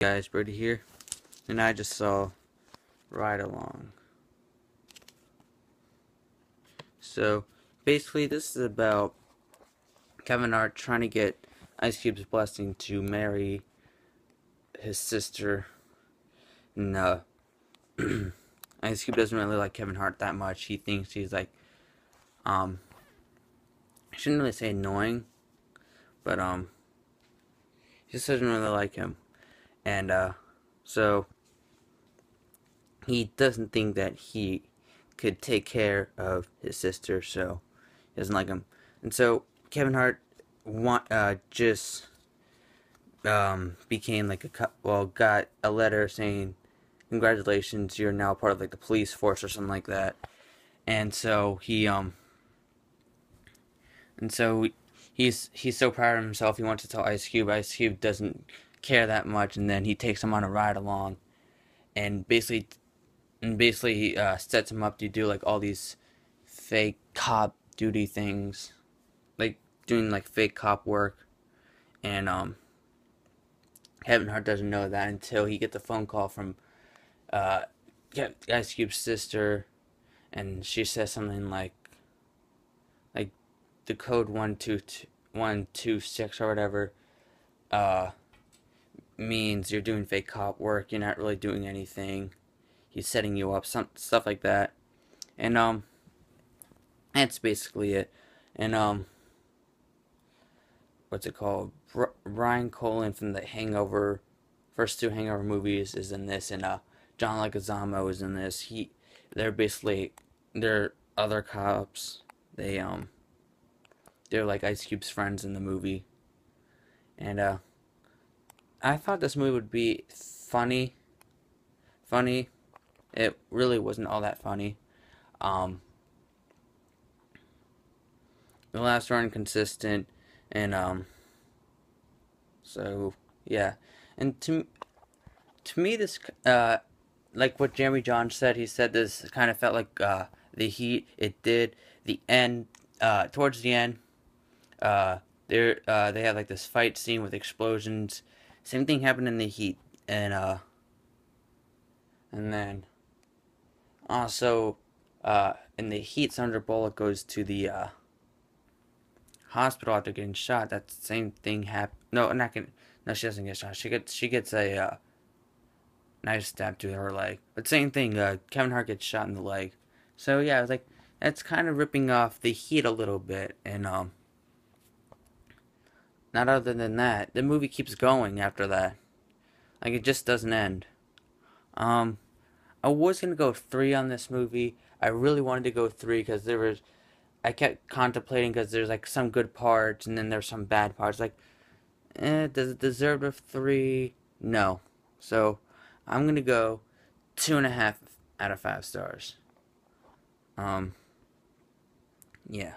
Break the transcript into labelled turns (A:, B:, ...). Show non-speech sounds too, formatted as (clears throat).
A: guys, Brady here, and I just saw Ride Along. So, basically, this is about Kevin Hart trying to get Ice Cube's blessing to marry his sister. And, uh, (clears throat) Ice Cube doesn't really like Kevin Hart that much. He thinks he's like, um, I shouldn't really say annoying, but, um, he just doesn't really like him. And uh, so he doesn't think that he could take care of his sister, so he doesn't like him. And so Kevin Hart want, uh, just um, became like a well got a letter saying congratulations you're now part of like the police force or something like that and so he um and so he's he's so proud of himself he wants to tell ice cube ice cube doesn't care that much, and then he takes him on a ride along, and basically, and basically uh, sets him up to do like all these fake cop duty things, like doing like fake cop work, and um, Kevin Hart doesn't know that until he gets a phone call from uh, Ice Cube's sister, and she says something like, like the code one two two one two six or whatever. Uh, means you're doing fake cop work, you're not really doing anything. He's setting you up, some stuff like that. And um that's basically it. And um what's it called? Br- Bryan Callen from the Hangover first two Hangover movies is in this and uh John Leguizamo is in this. He they're basically they're other cops. They um they're like Ice Cube's friends in the movie. And uh I thought this movie would be funny. Funny. It really wasn't all that funny. Um, the laughs were inconsistent, and um, so yeah. And to to me, this uh, like what Jeremy Jahns said, he said this kind of felt like uh, the heat. It did the end. Uh, towards the end, uh, there uh, they had like this fight scene with explosions same thing happened in the Heat, and uh, and then also uh, in the Heat, Sandra Bullock goes to the uh, hospital after getting shot. That same thing happened. No, not getting. No, she doesn't get shot. She gets she gets a uh, knife stab to her leg. But same thing. Uh, Kevin Hart gets shot in the leg. So yeah, like, that's kind of ripping off the Heat a little bit, and um, not other than that, the movie keeps going after that. Like it just doesn't end. Um, I was gonna go three on this movie. I really wanted to go three because there was, I kept contemplating because there's like some good parts and then there's some bad parts. Like, eh, does it deserve a three? No. So, I'm gonna go two and a half out of five stars. Um, yeah.